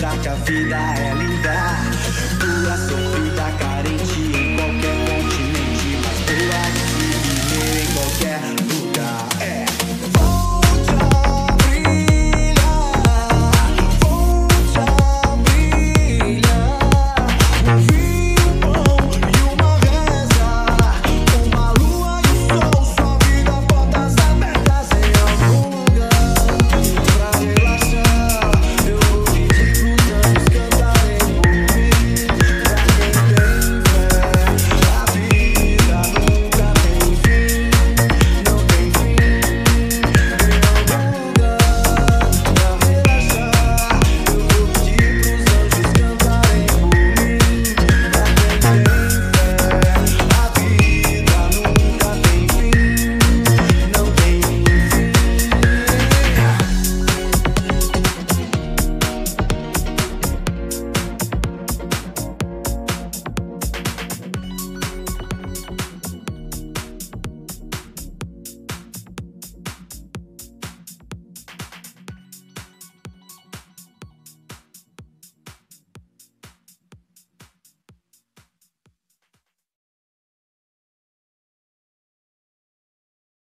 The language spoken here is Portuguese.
lembrar que a vida é linda.